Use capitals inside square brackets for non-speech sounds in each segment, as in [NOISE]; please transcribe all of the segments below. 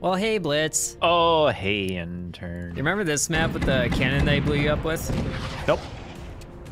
Well, hey, Blitz. Oh, hey, intern. You remember this map with the cannon they blew you up with? Nope.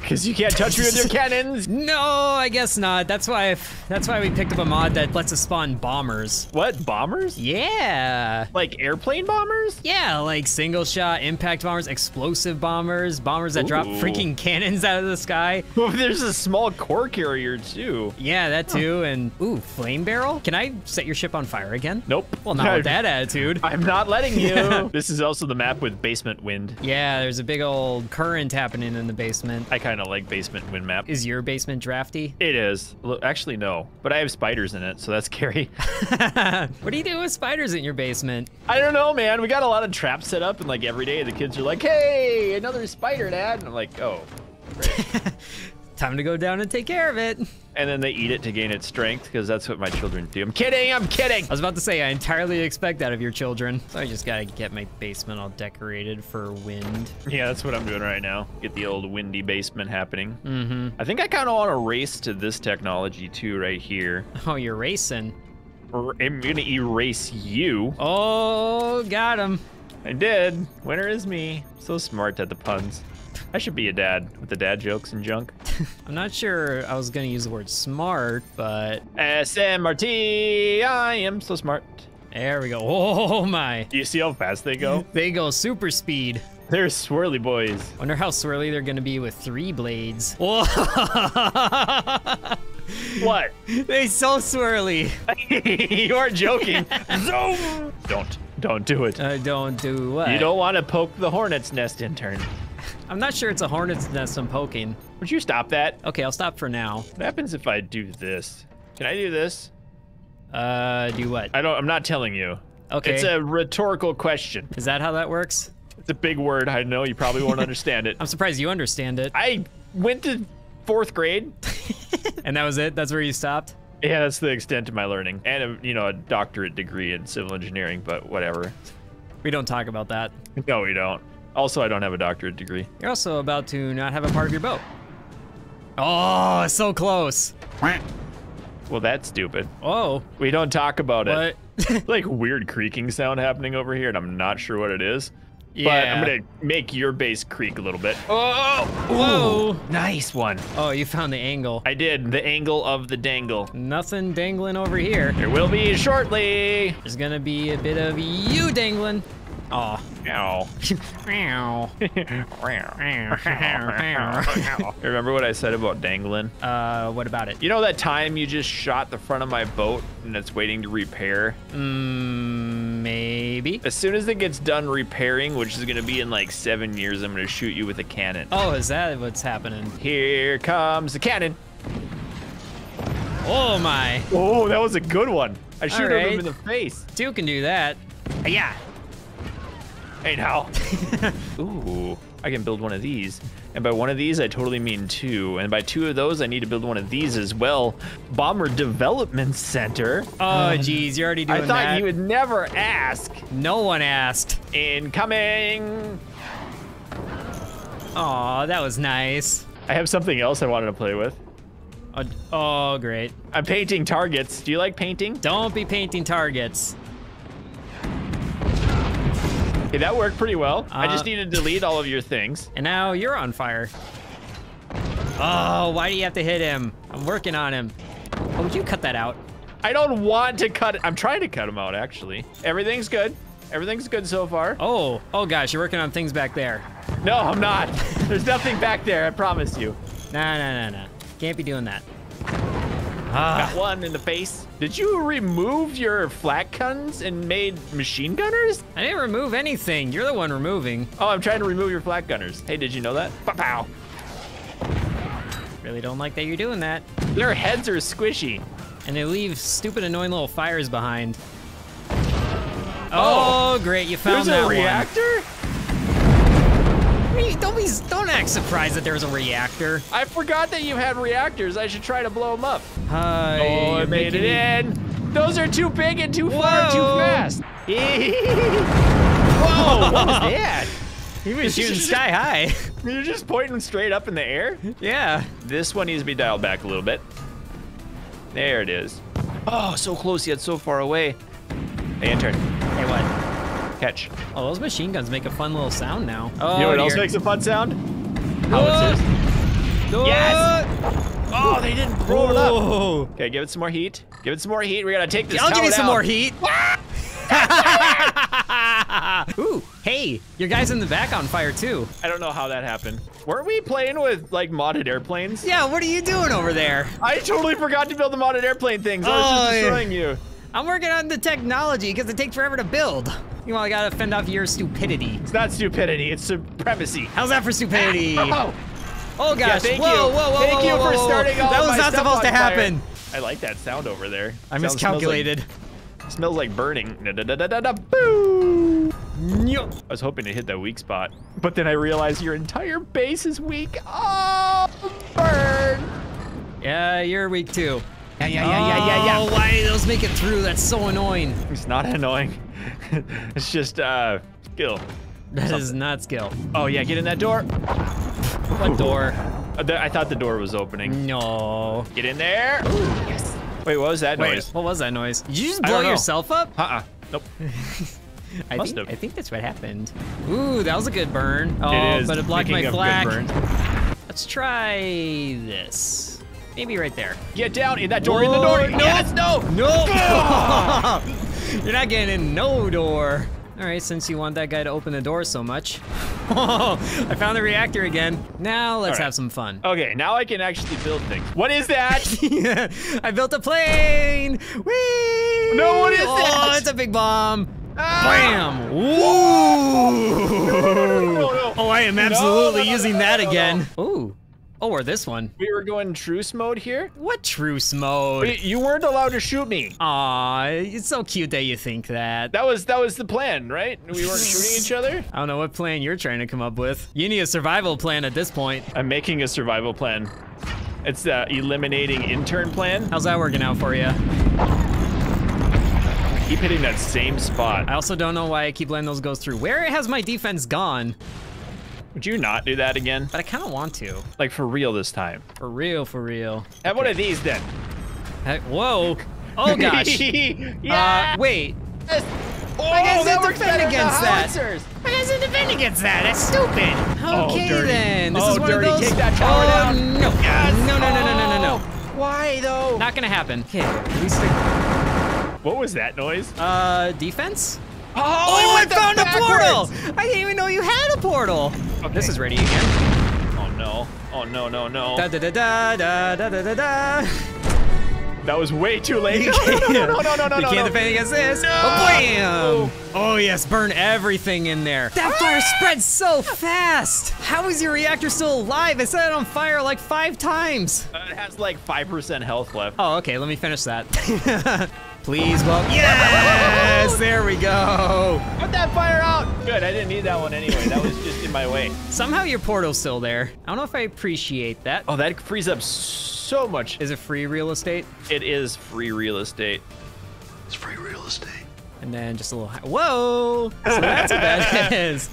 Because you can't touch me with your [LAUGHS] cannons. No, I guess not. That's why I've, that's why we picked up a mod that lets us spawn bombers. What, bombers? Yeah. Like airplane bombers? Yeah, like single shot impact bombers, explosive bombers, bombers that drop freaking [LAUGHS] cannons out of the sky. [LAUGHS] Oh, there's a small core carrier too. Yeah, that too. And ooh, flame barrel. Can I set your ship on fire again? Nope. Well, not with that attitude. I'm not letting you. this is also the map with basement wind. Yeah, there's a big old current happening in the basement. I kind of like basement wind map. Is your basement drafty? It is. Actually, no. But I have spiders in it, so that's [LAUGHS] scary. [LAUGHS] what do you do with spiders in your basement? I don't know, man. We got a lot of traps set up, and like every day the kids are like, "Hey, another spider, Dad," and I'm like, "Oh." [LAUGHS] Time to go down and take care of it. And then they eat it to gain its strength, because that's what my children do. I'm kidding. I'm kidding. I was about to say, I entirely expect that of your children. So I just gotta get my basement all decorated for wind. Yeah, that's what I'm doing right now. Get the old windy basement happening. Mm-hmm. I think I kind of want to race to this technology too, right here. Oh, you're racing. Or I'm gonna erase you. Oh, got him. I did. Winner is me. So smart at the puns. I should be a dad with the dad jokes and junk. [LAUGHS] I'm not sure I was gonna use the word smart, but SMRT, I am so smart. there we go. Oh my. Do you see how fast they go? [LAUGHS] They go super speed. They're swirly boys. Wonder how swirly they're gonna be with three blades. Whoa! [LAUGHS] What? they so swirly. you are joking. Zoom! Don't. Don't do it. I don't do what? You don't want to poke the hornet's nest intern. [LAUGHS] I'm not sure it's a hornet's nest I'm poking. Would you stop that? Okay, I'll stop for now. What happens if I do this? Can I do this? Uh, do what? I don't. I'm not telling you. Okay. It's a rhetorical question. Is that how that works? It's a big word. I know you probably won't understand it. [LAUGHS] I'm surprised you understand it. I went to fourth grade. [LAUGHS] And that was it? That's where you stopped? Yeah, that's the extent of my learning, and a, you know a doctorate degree in civil engineering. But whatever. We don't talk about that. No, we don't. Also, I don't have a doctorate degree. You're also about to not have a part of your boat. Oh, so close. Well, that's stupid. Oh, We don't talk about it. [LAUGHS] like weird creaking sound happening over here, and I'm not sure what it is. But Yeah. I'm gonna make your base creak a little bit. Oh, Whoa. nice one. Oh, you found the angle. I did the angle of the dangle. Nothing dangling over here. There will be shortly. There's gonna be a bit of you dangling. Aw. Ow. Meow. [LAUGHS] Remember what I said about dangling? uh, what about it? You know that time you just shot the front of my boat and it's waiting to repair? Mm, maybe. As soon as it gets done repairing, which is gonna be in like seven years, I'm gonna shoot you with a cannon. Oh, is that what's happening? Here comes the cannon. Oh my. Oh, that was a good one. I shoot Alright. him in the face. Two can do that. Yeah. Hey now. [LAUGHS] Ooh, I can build one of these. And by one of these, I totally mean two. And by two of those, I need to build one of these as well. Bomber Development Center. Oh, geez, you're already doing that. I thought that. you would never ask. No one asked. Incoming. Aw, that was nice. I have something else I wanted to play with. Oh, oh, great. I'm painting targets. Do you like painting? Don't be painting targets. Okay, that worked pretty well. I just Uh, need to delete all of your things. And now you're on fire. Oh, why do you have to hit him? I'm working on him. Oh, would you cut that out? I don't want to cut it. I'm trying to cut him out, actually. Everything's good. Everything's good so far. Oh, oh gosh, you're working on things back there. No, I'm not. There's nothing back there, I promise you. Nah, nah, nah, nah. Can't be doing that. Ah, Got one in the face. Did you remove your flak guns and made machine gunners? I didn't remove anything. You're the one removing. Oh, I'm trying to remove your flak gunners. Hey, did you know that? Pow, pow. Really don't like that you're doing that. Their heads are squishy. And they leave stupid, annoying little fires behind. Oh, Oh, great, you found There's that a one. Don't be, don't act surprised that there's a reactor. I forgot that you had reactors. I should try to blow them up. Hi, Oh, I made it in. Those are too big and too far and too fast. [LAUGHS] Whoa, what was that? He was [LAUGHS] shooting sky high. [LAUGHS] You're just pointing straight up in the air? yeah. This one needs to be dialed back a little bit. There it is. Oh, so close yet so far away. Hey, intern. Hey, what? Catch. Oh, those machine guns make a fun little sound now. Oh, you know what else makes a fun sound? Oh. Howitzers. Yes! Oh, they didn't blow it up. Okay, give it some more heat. Give it some more heat. We gotta take this I'll give tower you some down. more heat. [LAUGHS] Ooh, hey, your guy's in the back on fire too. I don't know how that happened. Weren't we playing with like modded airplanes? Yeah, what are you doing over there? I totally forgot to build the modded airplane things. I was Oh, just yeah. destroying you. I'm working on the technology because it takes forever to build. You know, I gotta fend off your stupidity. It's not stupidity, it's supremacy. How's that for stupidity? [LAUGHS] Oh, oh, Oh yeah, thank whoa, you. whoa, whoa, whoa, thank whoa, you whoa, for starting all That was not supposed to on fire. happen. I like that sound over there. I Sounds- miscalculated. Smells like, smells like burning. Da, da, da, da, da, da, boo! I was hoping to hit that weak spot, but then I realized your entire base is weak. Oh, burn! Yeah, you're weak too. Yeah, yeah, yeah, yeah, yeah, yeah. Oh, why those make it through? That's so annoying. It's not annoying. [LAUGHS] it's just uh skill. That is not skill. Oh yeah, get in that door. What door? Uh, I thought the door was opening. No. Get in there. Yes. Wait, what was that Wait, noise? what was that noise? Did you just blow yourself up? Uh-uh. Nope. [LAUGHS] I Must think, have. I think that's what happened. Ooh, that was a good burn. Oh, it is. but it blocked Speaking my flak. Let's try this. Maybe right there. Get down in that door. in the door. No. Yes. No. No! [LAUGHS] [LAUGHS] You're not getting in no door. All right, since you want that guy to open the door so much. Oh, [LAUGHS] I found the reactor again. Now let's right. have some fun. Okay, now I can actually build things. What is that? [LAUGHS] I built a plane. Whee! No, what is oh, that? it's a big bomb. Ah! Bam! Woo! no, no. Oh, I am absolutely no, no, using no, that no, no. again. Ooh. Oh, or this one. we were going truce mode here. What truce mode? You weren't allowed to shoot me. Aw, it's so cute that you think that. That was that was the plan, right? We weren't [LAUGHS] shooting each other. I don't know what plan you're trying to come up with. You need a survival plan at this point. I'm making a survival plan. It's the eliminating intern plan. How's that working out for you? Keep hitting that same spot. I also don't know why I keep letting those go through. Where has my defense gone? Would you not do that again? But I kind of want to. Like for real this time. For real, for real. Have one of these then. Heck, whoa. Oh [LAUGHS] gosh. yeah. Uh, wait. Yes. Oh, I guess it defend against that. I guys didn't defend against that. That's stupid. Oh, Okay dirty. then. This Oh, is one dirty. of those. Take that tower oh, down. No. Yes. No, no, no, no, no, no, no. Oh. Why though? Not gonna happen. Okay. At least I- What was that noise? Uh, defense? Oh, Oh, I went found a portal! I didn't even know you had a portal. Okay. This is ready again. Oh no. Oh no no no. Da da da da da da da da da. That was way too late. You [LAUGHS] No, can't, no, no, no, no, no, you no, can't no. defend against this. No. Oh, bam! Oh yes, burn everything in there. That fire spread so fast. How is your reactor still alive? I set it on fire like five times. Uh, it has like 5% health left. Oh, okay. Let me finish that. [LAUGHS] Please, well, yes, there we go. Put that fire out! Good, I didn't need that one anyway. That was just in my way. Somehow your portal's still there. I don't know if I appreciate that. Oh, that frees up so much. Is it free real estate? It is free real estate. It's free real estate. And then just a little. Hi- Whoa! So that's what that [LAUGHS] is.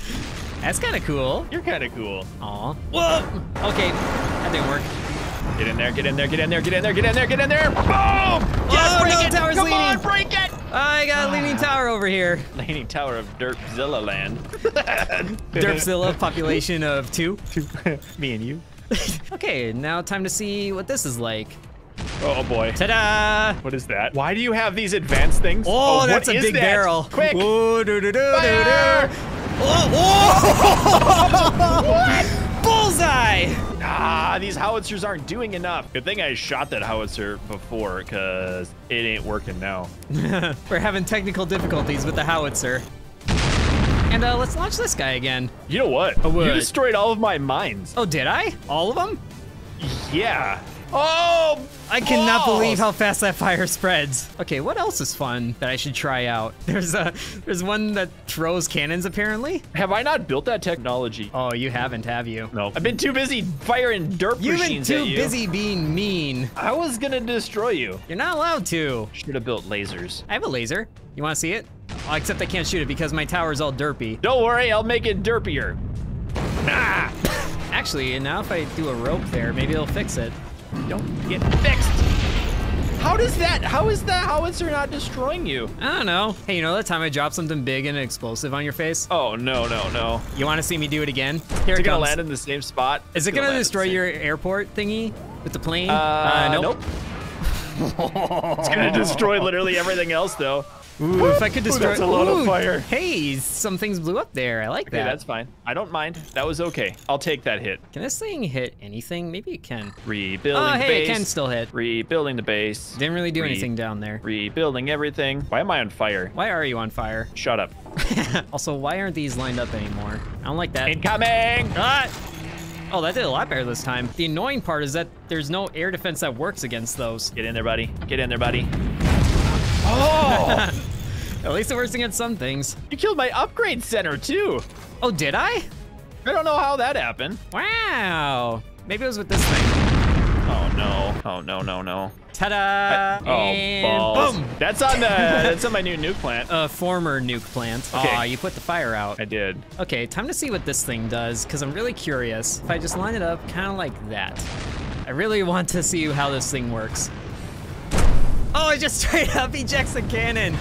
That's kind of cool. You're kind of cool. Aw. Whoa! Okay, that didn't work. Get in there, get in there, get in there, get in there, get in there, get in there! Boom! Oh, Yes, break no, it! tower's Come on, break it! I got a leaning ah. tower over here. [LAUGHS] Leaning Tower of Derpzilla land. [LAUGHS] Derpzilla, population of two. Two. [LAUGHS] Me and you. Okay, now time to see what this is like. Oh boy. Ta-da! What is that? Why do you have these advanced things? Oh, oh what that's a big that? barrel. Quick! Whoa, doo, doo, doo, Fire! Oh, oh! Bullseye! Ah, these howitzers aren't doing enough. Good thing I shot that howitzer before, because it ain't working now. [LAUGHS] We're having technical difficulties with the howitzer. And uh, let's launch this guy again. You know what? Oh, what? You destroyed all of my mines. Oh, did I? All of them? Yeah. Oh! I cannot believe how fast that fire spreads. Okay, what else is fun that I should try out? [LAUGHS] There's a there's one that throws cannons apparently. Have I not built that technology? Oh, you haven't, have you? No. I've been too busy firing derp You've been machines too at you. busy being mean. I was gonna destroy you. You're not allowed to. Should have built lasers. I have a laser. You want to see it? Oh, except I can't shoot it because my tower's all derpy. Don't worry, I'll make it derpier. Nah. Actually, now if I do a rope there, maybe it'll fix it. Don't get fixed. How does that? How is that howitzer not destroying you? I don't know. Hey, you know that time I dropped something big and explosive on your face? Oh no no no! You want to see me do it again? Here Is it it gonna comes. land in the same spot? Is it gonna land in destroy your airport thingy with the plane? Uh, nope. nope. [LAUGHS] It's gonna destroy literally everything else though. Ooh, if I could destroy. that's a lot of Ooh, fire. Hey, some things blew up there. I like Okay, that. that's fine. I don't mind. That was okay. I'll take that hit. Can this thing hit anything? Maybe it can. Rebuilding Oh, the hey, base. it can still hit. Rebuilding the base. Didn't really do Re- anything down there. Rebuilding everything. Why am I on fire? Why are you on fire? Shut up. [LAUGHS] also, why aren't these lined up anymore? I don't like that. Incoming! Ah! Oh, that did a lot better this time. The annoying part is that there's no air defense that works against those. Get in there, buddy. Get in there, buddy. [LAUGHS] Oh! At least it works against some things. you killed my upgrade center too. Oh, did I? I don't know how that happened. Wow. Maybe it was with this thing. Oh no. Oh no no no. Ta-da! oh balls. boom! That's on the. that's on my new nuke plant. A former nuke plant. Okay. Aw, you put the fire out. I did. Okay, time to see what this thing does, because I'm really curious. If I just line it up kind of like that. I really want to see how this thing works. Oh, it just [LAUGHS] straight up ejects the cannon.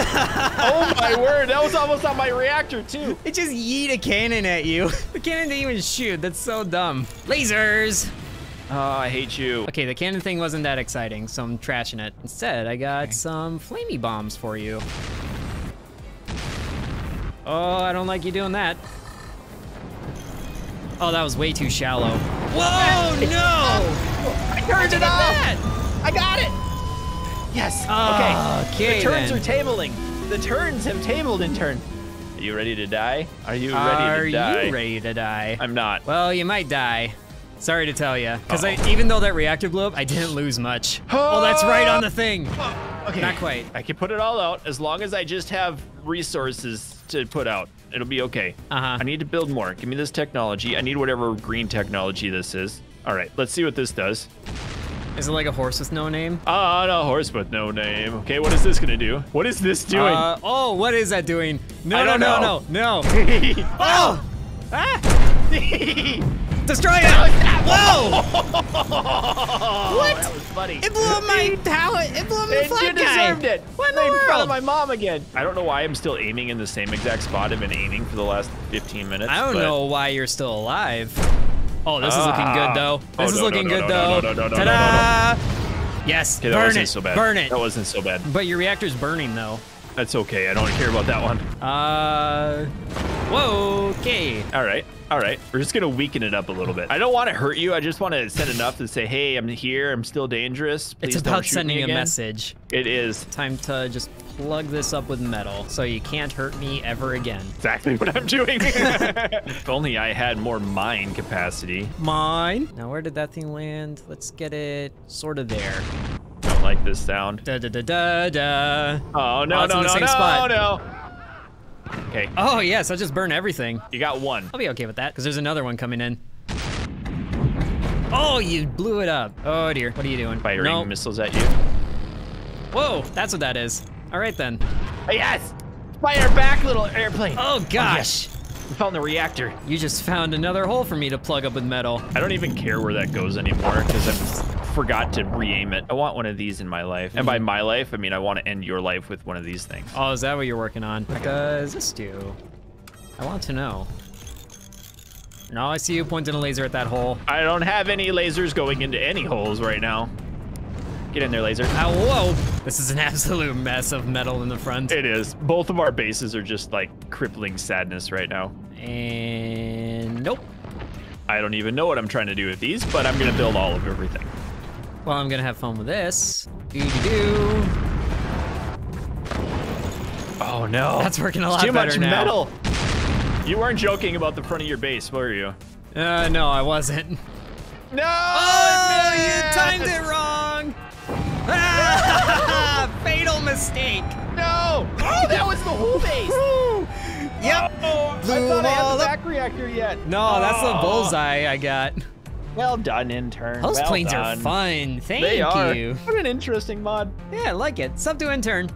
[LAUGHS] oh my word! That was almost on my reactor too. It just yeet a cannon at you. [LAUGHS] The cannon didn't even shoot. That's so dumb. Lasers! Oh, I hate you. Okay, the cannon thing wasn't that exciting, so I'm trashing it. Instead, I got some flamey bombs for you. Oh, I don't like you doing that. Oh, that was way too shallow. Whoa, [LAUGHS] no! I turned it off. I got it. Yes. Ah, okay, The turns then. are tabling. The turns have tabled in turn. Are you ready to die? Are you ready to die? Are you ready to die? I'm not. Well, you might die. Sorry to tell you. Because I even though that reactor blew up, I didn't lose much. [GASPS] oh, that's right on the thing. Okay. Not quite. I can put it all out as long as I just have resources to put out. It'll be okay. Uh-huh. I need to build more. Give me this technology. I need whatever green technology this is. All right, let's see what this does. Is it like a horse with no name? Ah, no horse with no name. Okay, what is this gonna do? What is this doing? Uh, oh, what is that doing? No, no, no, know. no, no. [LAUGHS] Oh! Ah! [LAUGHS] Destroy it! Whoa! [LAUGHS] what? That was funny. It blew up my power. It blew up my flag you guy. deserved it. What in the world? of my mom again. I don't know why I'm still aiming in the same exact spot I've been aiming for the last 15 minutes. I don't know why you're still alive. Oh, this is looking Ah. good though. Oh, This is no, looking no, no, good though. no, no, no, no, Ta-da! Yes, Okay, that burn wasn't it. so bad. Burn it. That wasn't so bad. But your reactor's burning though. That's okay. I don't care about that one. Uh, whoa, okay. All right. All right. We're just gonna weaken it up a little bit. I don't want to hurt you. I just want to send enough to say, "Hey, I'm here. I'm still dangerous. Please It's about sending me a message. It is Time to just plug this up with metal so you can't hurt me ever again. exactly what I'm doing. [LAUGHS] [LAUGHS] if only I had more mine capacity. Mine. Now, where did that thing land? Let's get it sort of there. Don't like this sound. Da da da da da. Oh no Oh, no no no spot. no. Okay, Oh, yes, I'll just burn everything. you got one. I'll be okay with that, because there's another one coming in. Oh, you blew it up. Oh, dear. What are you doing? Firing No. missiles at you. Whoa, that's what that is. All right, then. Oh, yes! Fire back, little airplane. Oh, oh gosh. We found the reactor. You just found another hole for me to plug up with metal. I don't even care where that goes anymore because I forgot to re-aim it. I want one of these in my life. And by mm-hmm. my life, I mean I want to end your life with one of these things. Oh, is that what you're working on? What does this do? I want to know. No, I see you pointing a laser at that hole. I don't have any lasers going into any holes right now. Get in there, laser. Ow, whoa! This is an [LAUGHS] absolute mess of metal in the front. It is. Both of our bases are just like crippling sadness right now. And nope. I don't even know what I'm trying to do with these, but I'm gonna build all of everything. Well, I'm gonna have fun with this. Doo doo doo. Oh no. That's working a lot too better much now. metal. You weren't joking about the front of your base, were you? Uh, no, I wasn't. No! Oh, you [LAUGHS] timed it wrong! Ah, [LAUGHS] [LAUGHS] Fatal mistake. No! Oh, that was the whole base! Yep. Oh, I thought I had the back reactor yet. No, that's the Oh. bullseye I got. Well done, intern. Those well planes are fun. Thank They are. you. What an interesting mod. Yeah, I like it. Sub to intern.